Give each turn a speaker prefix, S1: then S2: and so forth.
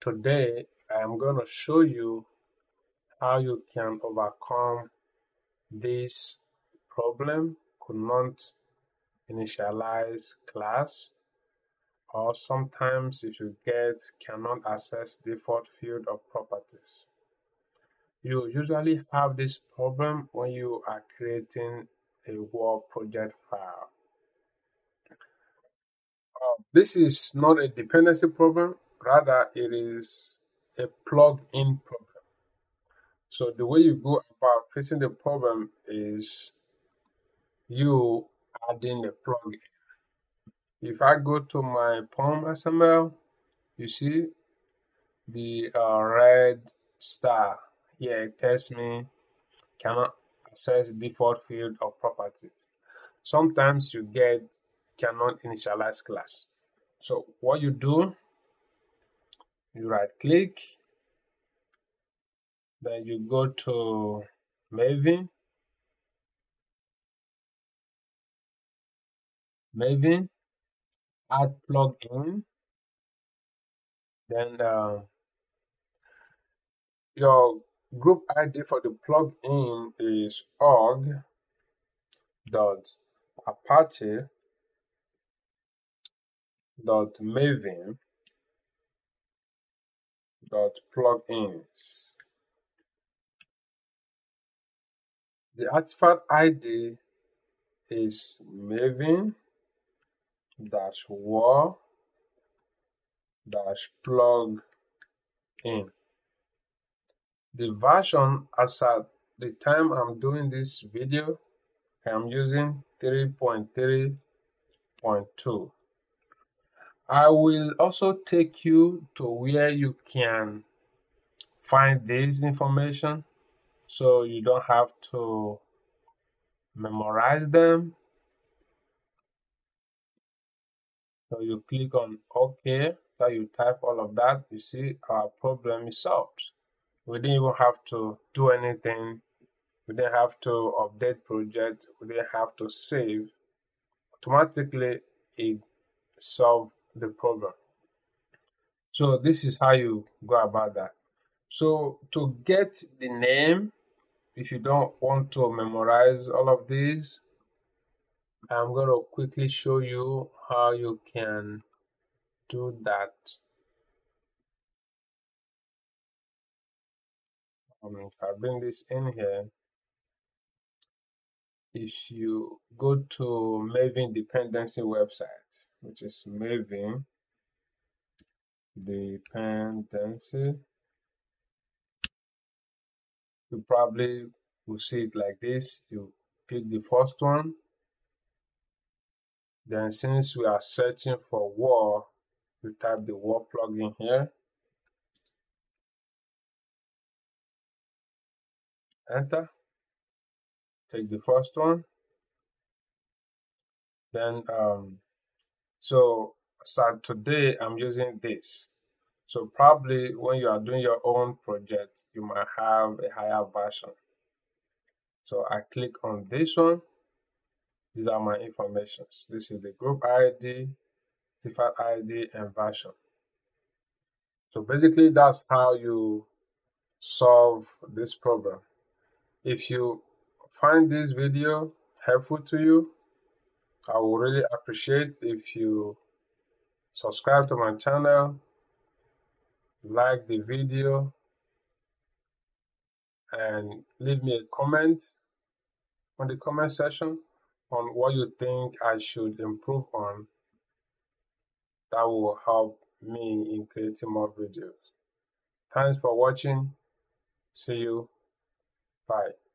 S1: Today I am going to show you how you can overcome this problem could not initialize class or sometimes if you get cannot access default field of properties. You usually have this problem when you are creating a war project file. Uh, this is not a dependency problem, rather it is a plug-in problem. So the way you go about fixing the problem is you adding a plugin. If I go to my POM XML, you see the uh, red star here it tells me cannot access default field of properties. Sometimes you get cannot initialize class. So what you do, you right click, then you go to Maven, Maven, add plugin, then uh, your group ID for the plugin is org dot apache dot maven dot plugins. The artifact ID is maven dash war dash plug in. The version as at the time I'm doing this video, I'm using 3.3.2. I will also take you to where you can find this information so you don't have to memorize them. So you click on OK, so you type all of that, you see our problem is solved. We didn't even have to do anything. We didn't have to update project. We didn't have to save. Automatically, it solved the problem. So this is how you go about that. So to get the name, if you don't want to memorize all of these, I'm going to quickly show you how you can do that. Um, I bring this in here, if you go to Maven dependency website, which is Maven dependency, you probably will see it like this. You pick the first one. Then since we are searching for war, you type the war plugin here. enter take the first one. Then um so today i'm using this. So probably when you are doing your own project you might have a higher version. So i click on this one. These are my informations. This is the group id artifact id and version. So basically that's how you solve this problem. If you find this video helpful to you, I would really appreciate if you subscribe to my channel, like the video, and leave me a comment on the comment section on what you think I should improve on. That will help me in creating more videos. Thanks for watching. See you Bye.